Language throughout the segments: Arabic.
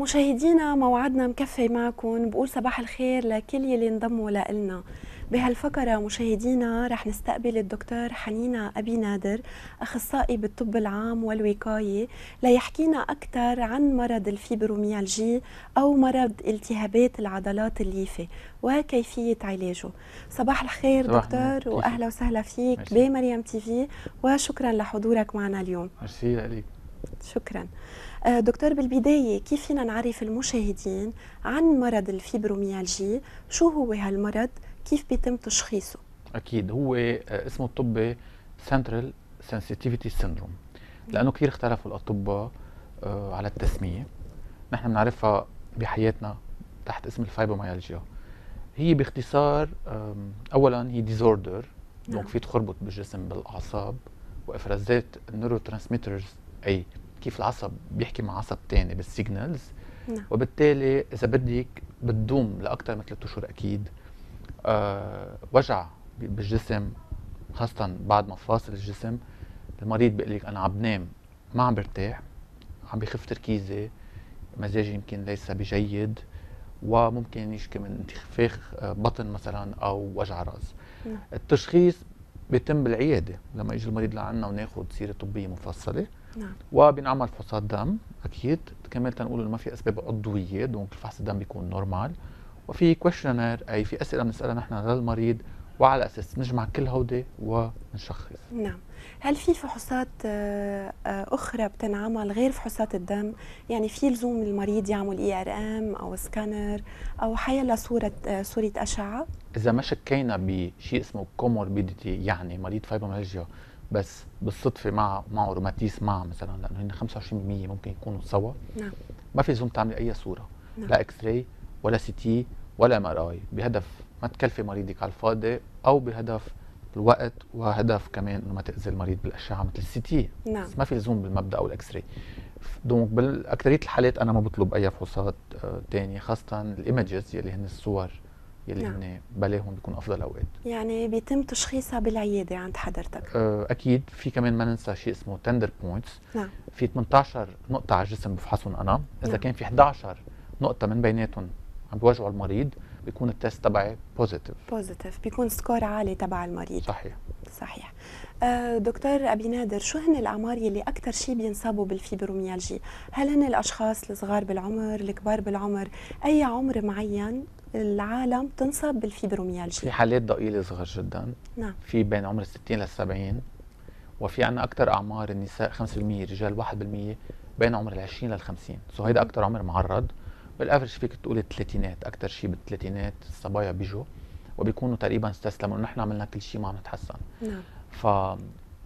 مشاهدينا موعدنا مكفي معكم بقول صباح الخير لكل يلي انضموا لنا بهالفقرة مشاهدينا رح نستقبل الدكتور حنينة أبي نادر أخصائي بالطب العام والوقاية ليحكينا أكثر عن مرض ال fibromyalgie أو مرض التهابات العضلات الليفة وكيفية علاجه. صباح الخير صباح دكتور وأهلا وسهلا فيك بمريم تي في وشكرا لحضورك معنا اليوم. ميرسي لك شكرا. آه، دكتور بالبداية كيف فينا نعرف المشاهدين عن مرض ال fibromyalgie شو هو هالمرض؟ كيف بيتم تشخيصه؟ أكيد هو آه، اسمه الطبي central sensitivity syndrome لأنه كثير اختلفوا الأطباء آه، على التسمية. نحن بنعرفها بحياتنا تحت اسم الفايبروميالجيا هي باختصار اولا هي disorder نعم. donc في تخربط بالجسم بالأعصاب وإفرازات ال neurotransmitters أي كيف العصب بيحكي مع عصب ثاني بال signals نعم. وبالتالي إذا بدك بتدوم لاكثر من ثلاث اشهر أكيد. آه وجع بالجسم خاصة بعد مفاصل الجسم. المريض بيقول لك أنا عم بنام ما عم برتاح عم بخف تركيزي مزاجي يمكن ليس بجيد وممكن يشكي من انتفاخ آه، بطن مثلا أو وجع رأس. نعم. التشخيص بيتم بالعيادة. لما يجي المريض لعنا وناخذ سيرة طبية مفصلة نعم. وبنعمل فحوصات دم أكيد. كمان تنقول إنه ما في أسباب عضوية donc الفحص الدم بيكون normal وفي questionnaire أي في أسئلة بنسألها نحن للمريض وعلى أساس نجمع كل هودي ونشخص نعم. هل في فحوصات آه، آه، أخرى بتنعمل غير فحوصات الدم؟ يعني في لزوم المريض يعمل IRM أو سكانر أو حيلا صورة آه، صورة أشعة؟ إذا ما شكينا بشيء اسمه comorbidity يعني مريض فايبروميالجيا بس بالصدفة مع معه روماتيزم مع مثلا لأنه هن 25% ممكن يكونوا سوا. نعم. ما في لزوم تعملي أي صورة. نعم. لا X-ray ولا CT ولا MRI بهدف ما تكلفي مريضك على الفاضي أو بهدف الوقت وهدف كمان إنه ما تأذي المريض بالأشعة مثل ال CT نعم. بس ما في لزوم بالمبدأ أو ال X-ray donc بالاكثريه الحالات أنا ما بطلب أي فحوصات ثانية آه خاصة ال images يلي هن الصور. يلي نعم. هن بلاهم بيكون أفضل أوقات. يعني بيتم تشخيصها بالعيادة عند حضرتك؟ آه أكيد. في كمان ما ننسى شيء اسمه tender points نعم. في 18 نقطة على الجسم بفحصهم أنا. إذا نعم. كان في 11 نقطة من بيناتهم عم بيوجعوا المريض بيكون ال test تبعي positive positive بيكون score عالي تبع المريض. صحيح. صحيح. آه دكتور أبي نادر شو هن الأعمار يلي أكثر شيء بينصابوا بال fibromyalgie؟ هل هن الأشخاص الصغار بالعمر الكبار بالعمر أي عمر معين؟ العالم تنصب بال fibromyalgie. في حالات ضئيلة صغار جدا. نعم. في بين عمر 60 ل 70 وفي عندنا أكثر أعمار النساء 5% رجال 1% بين عمر ال 20 لل 50 so هيدا أكثر عمر معرض. بال average فيك تقول الثلاثينات أكثر شيء بالثلاثينات الصبايا بيجوا وبيكونوا تقريبا استسلموا. نحن عملنا كل شيء ما عم نتحسن. نعم. ف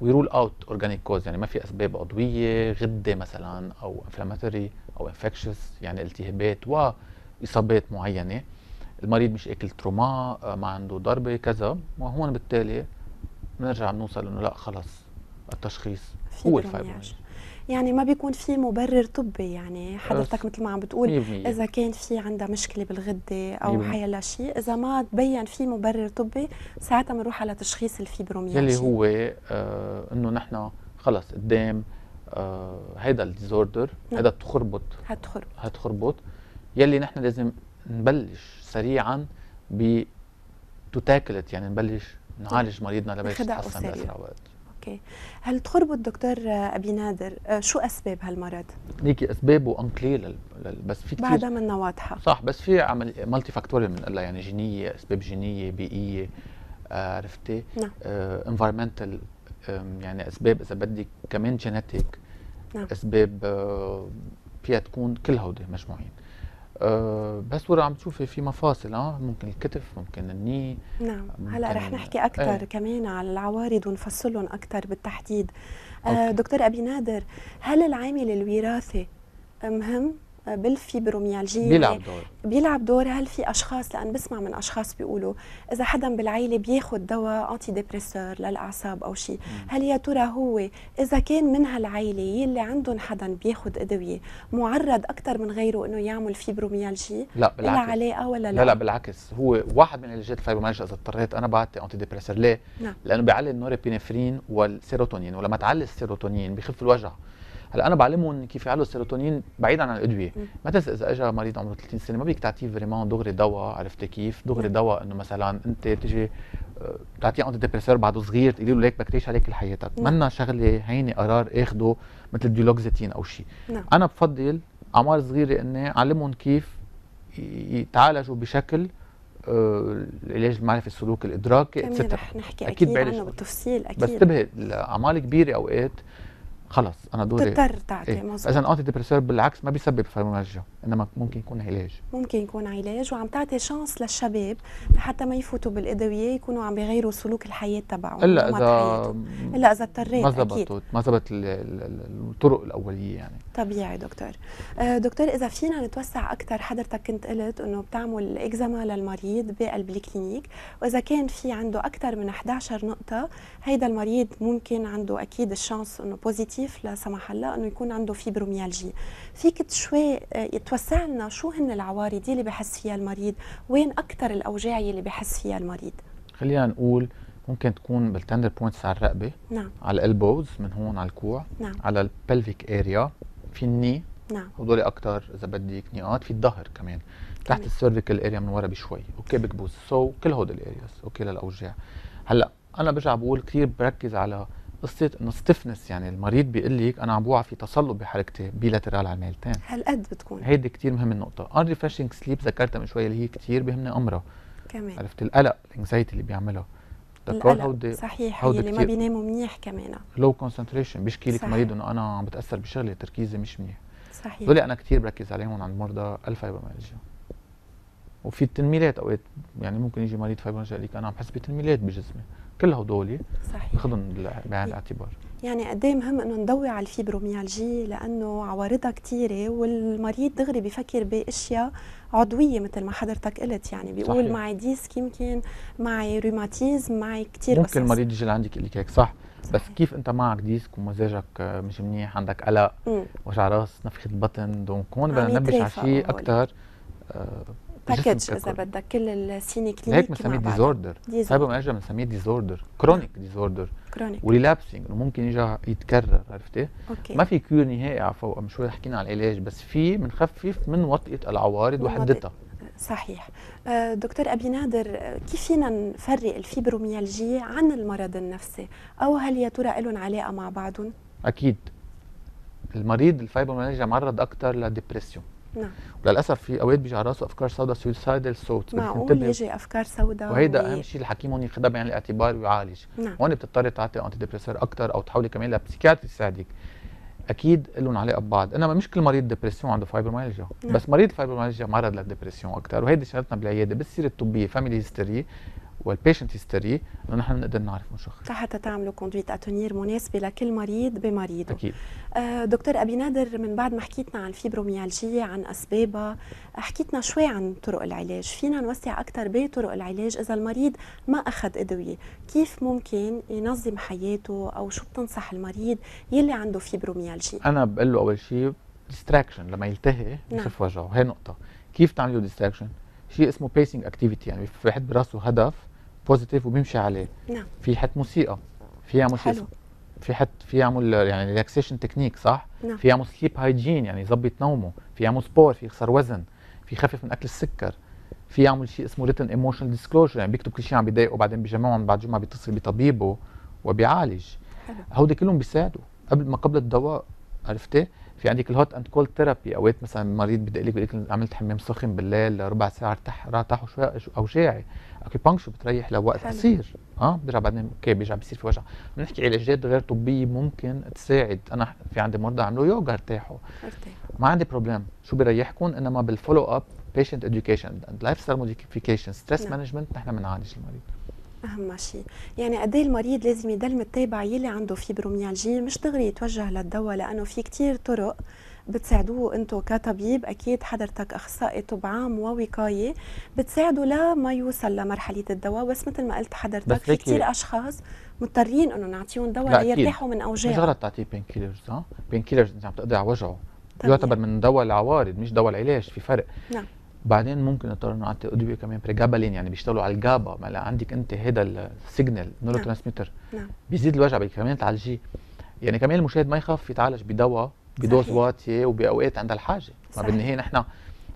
we rule out organic cause يعني ما في أسباب عضوية غدة مثلا أو inflammatory أو infectious يعني التهابات واصابات معينة. المريض مش اكل trauma ما عنده ضربه كذا. وهون بالتالي بنرجع بنوصل إنه لا خلص التشخيص هو الفايبروميالجيا يعني ما بيكون في مبرر طبي يعني حضرتك مثل ما عم بتقول إذا كان في عندها مشكلة بالغدة أو حيلا شيء إذا ما تبين في مبرر طبي ساعتها بنروح على تشخيص الفيبروميالجيا يلي هو آه إنه نحن خلص قدام آه هيدا ال disorder نعم. هيدا التخربط هالتخربط. هالتخربط. يلي نحن لازم نبلش سريعا ب to tackle it يعني نبلش نعالج مريضنا لبيش يتحسن بأسرع وقت. okay. هالتخربط دكتور أبي نادر؟ آه، شو أسباب هالمرض؟ ليكي اسبابه unclear لل... بس في كثير بعدها منا واضحة. صح بس في عمل multifactorial بنقول يعني جينية أسباب جينية بيئية آه عرفتي؟ نعم. environmental آه يعني أسباب إذا بدك كمان genetic نعم. أسباب آه فيها تكون كل هودي مجموعين. أه بس ورا عم تشوفي في مفاصل آه ممكن الكتف ممكن ال knee نعم. هلا رح نحكي أكثر إيه. كمان على العوارض ونفصلهم أكثر بالتحديد. أه دكتور أبي نادر هل العامل الوراثي مهم؟ بالفيبروميالجيا بيلعب دور. بيلعب دور. هل في أشخاص؟ لأن بسمع من أشخاص بيقولوا إذا حدا بالعائله بياخذ دواء antidépresseur للأعصاب أو شيء هل يا ترى هو إذا كان من هالعائله يلي عندهم حدا بياخذ أدوية معرض أكثر من غيره إنه يعمل fibromyalgie لا بالعكس. لا علاقه ولا لا؟ لا لا بالعكس. هو واحد من علاجات الفيبروميالجيا إذا اضطريت أنا بعطي antidépresseur ليه؟ نعم. لأنه بيعلي ال norepinephrine والسيروتونين. ولما تعلي السيروتونين بخف الوجع. هلا أنا بعلمهم كيف يعلوا السيروتونين بعيدا عن الإدوية. تنسى إذا اجى مريض عمره 30 سنة ما بدك تعطيه vraiment دغري دواء عرفت كيف؟ دغري. دواء إنه مثلا أنت تجي آه، تعطيه antidépresseur بعده صغير تقولي له ليك بدك تعيش عليك حياتك. منا شغلة هينة قرار آخده مثل duloxetine أو شيء نعم. أنا بفضل أعمار صغيرة إني أعلمهم كيف يتعالجوا بشكل آه، العلاج المعرفي السلوكي الادراكي رح نحكي أكيد أكيد, بعيد عنه. بالتفصيل أكيد. بس انتبه الاعمار كبيرة أوقات خلص أنا دوري. تضطر تعطي إيه. مظبوط. اذا antidépresseur بالعكس ما بيسبب فيبروميالجيا إنما ممكن يكون علاج. ممكن يكون علاج وعم تعطي chance للشباب لحتى ما يفوتوا بالأدوية يكونوا عم بيغيروا سلوك الحياة تبعهم إلا إذا. إلا إذا اضطريت ما زبطت ما زبط ال- ال- ال- الطرق الأولية يعني. طبيعي دكتور. آه، دكتور إذا فينا نتوسع أكثر حضرتك كنت قلت إنه بتعمل إكزاما للمريض بقلب ال clinique وإذا كان في عنده أكثر من 11 نقطة هيدا المريض ممكن عنده أكيد ال chance إنه positif لا سمح الله أنه يكون عنده fibromyalgie فيك شوي آه، توسع لنا شو هن العوارض اللي بحس فيها المريض؟ وين أكثر الأوجاع اللي بحس فيها المريض؟ خلينا نقول ممكن تكون بال tender points على الرقبة نعم. على ال elbows من هون على الكوع نعم. على ال pelvic area في ال knee نعم. هدول أكثر إذا بدك نقاط في الظهر كمان تحت. ال cervical area من ورا بشوي. okay بكبوس. so, كل هدول ال areas okay للأوجاع. هلأ أنا برجع بقول كثير بركز على قصة إنه stiffness يعني المريض بيقول لك أنا عم بوعى في تصلب بحركتي bilateral على الميلتين. هالقد بتكون؟ هيدي كثير مهم النقطة. unrefreshing sleep ذكرتها من شوي اللي هي كثير بيهمني أمرها. كمان. عرفت؟ القلق ال anxiety اللي بيعملها القلق. هودي صحيح هودي اللي ما. بيناموا منيح كمان. low concentration بيشكي لك. المريض إنه أنا عم بتأثر بشغلي تركيزي مش منيح. صحيح. دول أنا كثير بركز عليهم عند مرضى الفايبروميالجيا وفي التنميلات أوقات يعني ممكن يجي مريض فايبروميالجيا يقول لك أنا عم بحس بتنميلات بجسمي. كل هدول صحيح. باخذهم بعين الاعتبار. يعني قد إيه مهم إنه نضوي على ال fibromyalgie؟ لأنه عوارضها كثيره والمريض دغري بفكر بأشياء عضوية مثل ما حضرتك قلت. يعني بيقول صحيح. معي ديسك يمكن معي روماتيزم معي كثير ممكن المريض يجي لعندك يقول لك هيك صح. بس صحيح. كيف أنت معك ديسك ومزاجك آه، مش منيح؟ عندك قلق وجع راس نفخة البطن دونك هون بدنا ننبش على شيء. أكثر package إذا بدك كل ال signes cliniques هيك بنسميه disorder disorder. فايبروميالجيا بنسميه disorder chronic disorder chronic و relapsing إنه ممكن يجي يتكرر عرفتي؟ okay. ما في cure نهائي على فوق شوي حكينا على العلاج بس في بنخفف من وطئة العوارض وحدتها. صحيح. آه، دكتور أبي نادر كيف فينا نفرق ال fibromyalgie عن المرض النفسي؟ أو هل يا ترى لهم علاقة مع بعضهم؟ أكيد. المريض الفايبروميالجيا معرض أكثر ل dépression نعم. وللاسف في أوقات بيجي على راسه أفكار سوداء suicidal thought معقول يجي أفكار سوداء وهيدا وي- أهم شيء الحكيم هون ياخذها بعين الاعتبار ويعالج. نعم. هون بتضطري تعطي antidépresseur أكثر أو تحولي كمان ل psychiatry يساعدك أكيد لهم علاقه ببعض إنما مش كل مريض dépression عنده فايبروميالجيا نعم. بس مريض الفايبروميالجيا معرض لل dépression أكثر وهيدي شغلتنا بالعيادة بالسيرة الطبية family history وال patient history إنه نحن نقدر نعرف نشخص حتى تعملوا conduite à tenir مناسبه لكل مريض بمريضه. أكيد. آه، دكتور أبي نادر من بعد ما حكيتنا عن الفيبروميالجيا عن أسبابها حكيتنا شوي عن طرق العلاج. فينا نوسع أكثر بطرق العلاج إذا المريض ما أخذ أدوية. كيف ممكن ينظم حياته أو شو بتنصح المريض يلي عنده فيبروميالجيا أنا بقول له أول شيء distraction لما يلتهي نعم. يخف وجعه هي نقطة. كيف تعمل له distraction شيء اسمه pacing activity يعني في حد براسه هدف positive وبيمشي عليه. نعم. في حد موسيقى في يعمل حلو. في حد في يعمل يعني relaxation technique صح؟ نعم. في يعمل sleep hygiene يعني يظبط نومه. في يعمل sport في يخسر وزن. في يخفف من أكل السكر. في يعمل شيء اسمه written emotional disclosure يعني بيكتب كل شيء عم بيضايقه وبعدين بيجمعهم بعد جمعة بيتصل بطبيبه وبيعالج. هودي كلهم بيساعدوا. قبل ما قبل الدواء عرفتي؟ في عندك ال hot and cold therapy اوقات مثلا مريض بدق لك بيقول لك عملت حمام سخن بالليل ربع ساعة ارتاح ارتاحوا شوي شو- اوجاعي acupuncture بتريح لوقت. قصير آه بيرجع بعدين okay بيرجع بيصير في وجع. بنحكي علاجات غير طبية ممكن تساعد. أنا في عندي مرضى عملوا يوجا ارتاحوا. ارتاح. ما عندي problem شو بيريحكم؟ إنما بال follow up patient education lifestyle modification stress. management نحن بنعالج المريض. أهم شيء يعني قد إيه المريض لازم يضل متابع يلي عنده فيبروميالجيا مش دغري يتوجه للدواء لأنه في كتير طرق بتساعدوه أنتم كطبيب أكيد حضرتك أخصائي طب عام ووقايه بتساعده لما يوصل لمرحلة الدواء بس مثل ما قلت حضرتك في كتير أشخاص مضطرين إنه نعطيهم دواء. ليرتاحوا من مش اوجاعهم غلط تعطيه pain killers ها pain killers إنت عم تقضي على وجعه طبيعي. يعتبر من دواء العوارض مش دواء العلاج في فرق نعم. بعدين ممكن نضطر نعطي ادويه كمان بريجابالين يعني بيشتغلوا على ال GABA ما عندك أنت هذا ال signal neurotransmitter نعم. بيزيد الوجع بدك كمان تعالجيه. يعني كمان المشاهد ما يخاف يتعالج بدواء ب dose. واطية وبأوقات عند الحاجة. ما. بالنهايه نحن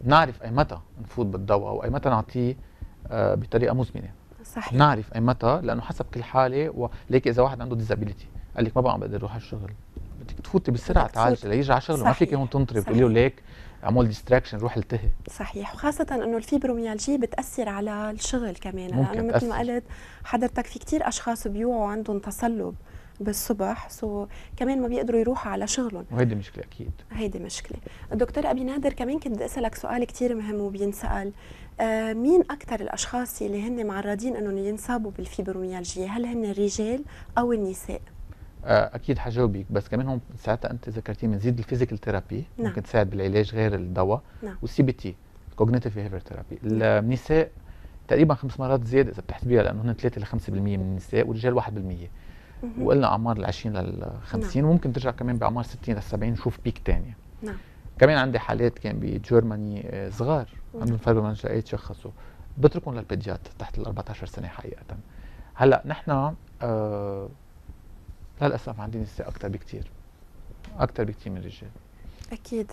بنعرف أي متى نفوت بالدواء واي متى نعطيه آه، بطريقة مزمنة. صحيح. بنعرف أي متى لأنه حسب كل حالة وليك إذا واحد عنده disability قال لك ما بقى بقدر أروح على الشغل. بدك تفوتي بسرعة تعالجي. ليجي على شغله ما. فيك هون تنطري صحيح. تقولي له ليك. اعمل distraction روح التهي. صحيح. وخاصة إنه الفيبروميالجيا بتأثر على الشغل كمان. لأنه مثل ما. قلت حضرتك في كتير أشخاص بيوعوا عندهم تصلب بالصبح so كمان ما بيقدروا يروحوا على شغلهم. وهيدي مشكلة أكيد. هيدي مشكلة. دكتور أبي نادر كمان كنت بدي أسألك سؤال كتير مهم وبينسأل. آه مين أكثر الأشخاص اللي هن معرضين أنهم ينصابوا بالفيبروميالجيا هل هن الرجال أو النساء؟ آه، أكيد حجاوبك بس كمان هون ساعتها أنت ذكرتي بنزيد ال physical therapy نعم. ممكن تساعد بالعلاج غير الدواء نعم. وال CBT cognitive behavior therapy النساء تقريبا خمس مرات زيادة إذا بتحسبيها لأنه هن 3 ل 5% من النساء والرجال 1% مهم. وقلنا أعمار ال 20 لل 50 وممكن ترجع كمان بأعمار 60 لل 70 نشوف peak ثانية نعم. كمان عندي حالات كان بجرماني آه، صغار. مم. عندهم فايبروميالجيا تشخصوا. بتركهم لل pédiatre تحت ال 14 سنة حقيقة. هلأ نحن آه للأسف عندي نساء أكثر بكثير أكثر بكثير من الرجال. أكيد.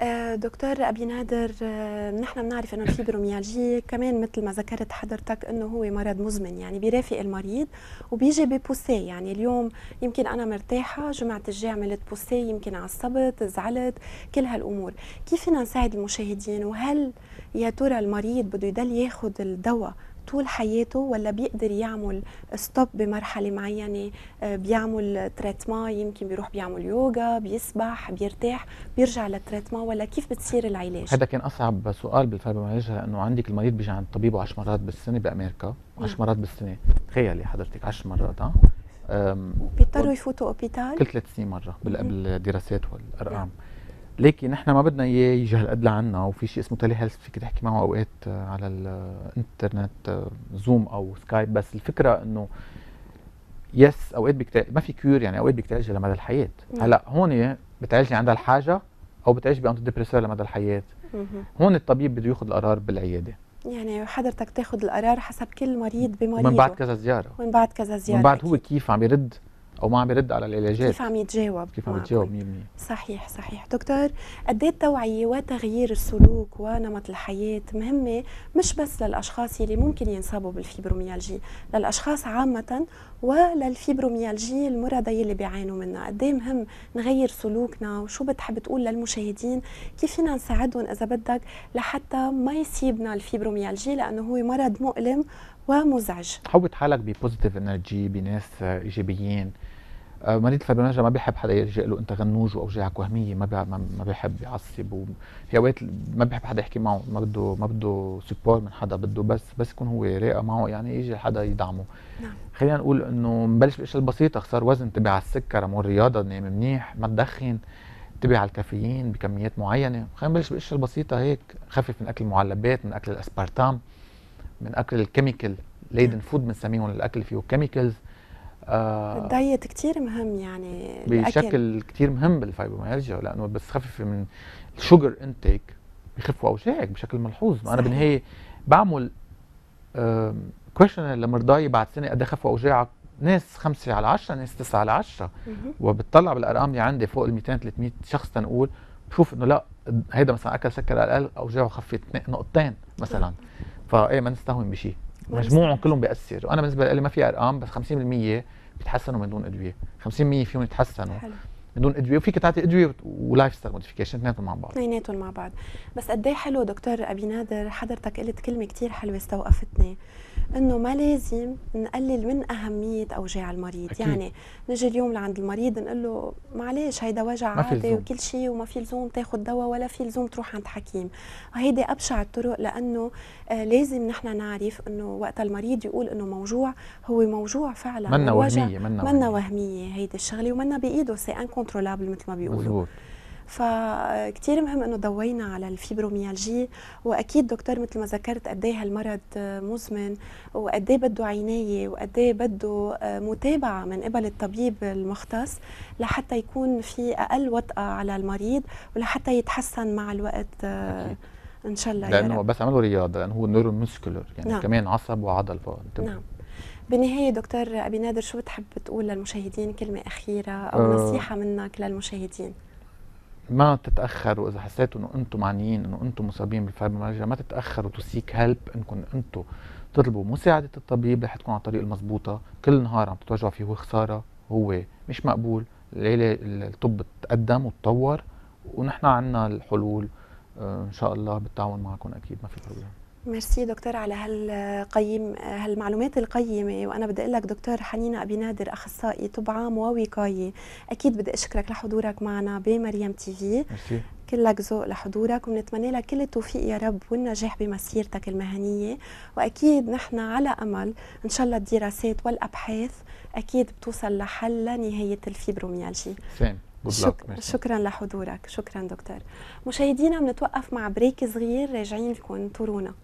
آه، دكتور أبي نادر آه، نحن بنعرف أنه الفيبروميالجيا كمان مثل ما ذكرت حضرتك أنه هو مرض مزمن يعني بيرافق المريض وبيجي ببوسيه يعني اليوم يمكن أنا مرتاحة جمعة الجاي عملت بوسيه يمكن عصبت زعلت كل هالأمور. كيف فينا نساعد المشاهدين؟ وهل يا ترى المريض بده يضل ياخد الدواء طول حياته ولا بيقدر يعمل stop بمرحلة معينة آه، بيعمل traitement يمكن بيروح بيعمل يوغا بيسبح بيرتاح بيرجع لل traitement ولا كيف بتصير العلاج؟ هذا كان أصعب سؤال بالفايبروميالجيا لأنه عندك المريض بيجي عند طبيبه 10 مرات بالسنة بأمريكا 10 نعم. مرات بالسنة. تخيلي حضرتك 10 مرات ها؟ بيضطروا يفوتوا hôpital كل ثلاث سنين مرة بال- بالدراسات والأرقام. لكن نحن ما بدنا إياه يجي هالقد لعنا وفي شيء اسمه telehealth فيك تحكي معه أوقات آه، على الانترنت آه، زوم أو سكايب بس الفكرة إنه yes أوقات بيكتع... ما في cure يعني أوقات بيكتعالج لمدى الحياة. هلأ هون بتعالجي عندها الحاجة أو بتعالج ب antidépresseur لمدى الحياة. هون الطبيب بده ياخذ القرار بالعيادة يعني حضرتك تاخذ القرار حسب كل مريض بمريضه ومن بعد كذا زيارة ومن بعد كذا زياره ومن بعد هو. كيف عم يرد أو ما عم يرد على العلاجات. كيف عم يتجاوب؟ كيف عم معكم. يتجاوب 100% صحيح صحيح. دكتور قد إيه التوعية وتغيير السلوك ونمط الحياة مهمة مش بس للأشخاص اللي ممكن ينصابوا بالفيبروميالجيا للأشخاص عامة وللفيبروميالجيا المرضى اللي بيعانوا منها. قد إيه مهم نغير سلوكنا؟ وشو بتحب تقول للمشاهدين؟ كيف فينا نساعدهم إذا بدك لحتى ما يصيبنا الفيبروميالجيا لأنه هو مرض مؤلم ومزعج؟ حوط حالك ب positive energy بناس إيجابيين. مريض الفيبروميالجيا ما بيحب حدا يرجع له أنت غنوج واوجاعك وهمية ما ما ما بيحب يعصب وفي أوقات ما بيحب حدا يحكي معه ما بده ما بده سبور من حدا بده بس بس يكون هو راقه معه يعني يجي حدا يدعمه. نعم. خلينا نقول إنه نبلش بالاشياء البسيطه خسر وزن على السكر اعمل رياضه نام منيح ما تدخن انتبه على الكافيين بكميات معينة. خلينا نبلش بالاشياء البسيطة هيك خفف من أكل المعلبات من أكل الأسبرتام من أكل الكيميكال. ليدن فود بنسميهم الاكل فيه كيميكلز آه الدايت كتير مهم يعني الأكل. بشكل كتير مهم بالفايبروميالجيا لأنه بس خفف من ال sugar intake بخفوا اوجاعك بشكل ملحوظ. أنا صحيح. بالنهايه بعمل question لمرضاي بعد سنه قد إيه خفوا اوجاعك ناس خمسة على 10 ناس 9 على 10 مهم. وبتطلع بالأرقام اللي عندي فوق ال 200 300 شخص تنقول بشوف إنه لا هيدا مثلا أكل سكر أقل اوجاعه خفت نقطتين مثلا. فايه ما نستهون بشيء. مجموعهم. كلهم بياثر وأنا بالنسبة لي ما في أرقام بس 50% بيتحسنوا من دون أدوية. 50% فيهم يتحسنوا حلو. من دون أدوية. وفيك تعطي أدوية و lifestyle modification اثنيناتهم مع بعض. اثنيناتهم مع بعض. بس قد إيه حلو دكتور أبي نادر؟ حضرتك قلت كلمة كتير حلوة استوقفتني. إنه ما لازم نقلل من أهمية أوجاع المريض. أكيد. يعني نجي اليوم لعند المريض نقول له معلش هيدا وجع عادي. وكل شيء وما في لزوم تاخذ دواء ولا في لزوم تروح عند حكيم. وهيدي أبشع الطرق لأنه آه لازم نحن نعرف إنه وقت المريض يقول إنه موجوع هو موجوع فعلا. منا وهمية منا وهمية. هيدي الشغلة ومنا بإيده c'est incontrôlable مثل ما بيقولوا. مزبوط فكتير مهم إنه ضوينا على الفيبروميالجيا وأكيد دكتور مثل ما ذكرت قد إيه هالمرض مزمن وقد إيه بده عناية وقد إيه بده متابعة من قبل الطبيب المختص لحتى يكون في أقل وطأة على المريض ولحتى يتحسن مع الوقت أكيد. إن شاء الله. يا لأنه رب. بس عملوا رياضة لأنه هو neuromuscular يعني نعم. كمان عصب وعضل. نعم. بالنهايه دكتور أبي نادر شو بتحب تقول للمشاهدين؟ كلمة أخيرة أو أه. نصيحة منك للمشاهدين. ما تتأخروا إذا حسيتوا إنه أنتم معنيين إنه أنتم مصابين بالفايبروميالجيا ما تتأخروا to seek help إنكم أنتم تطلبوا مساعدة الطبيب رح تكون على الطريق المضبوطة. كل نهار عم تتوجعوا فيه هو خسارة هو مش مقبول. الليلة الطب تقدم وتطور ونحن عندنا الحلول. آه، إن شاء الله بالتعاون معكم أكيد ما في problem merci دكتور على هالقيم هالمعلومات القيمة وأنا بدي أقول لك دكتور حنينة أبي نادر أخصائي طب عام ووقاية أكيد بدي أشكرك لحضورك معنا بمريم TV. merci. كلك ذوق لحضورك ونتمنى لك كل التوفيق يا رب والنجاح بمسيرتك المهنية. وأكيد نحن على أمل إن شاء الله الدراسات والأبحاث أكيد بتوصل لحل لنهاية الفيبروميالجي. سين شك... شكرا لحضورك. شكرا دكتور. مشاهدينا بنتوقف مع بريك صغير راجعين لكم. انطرونا.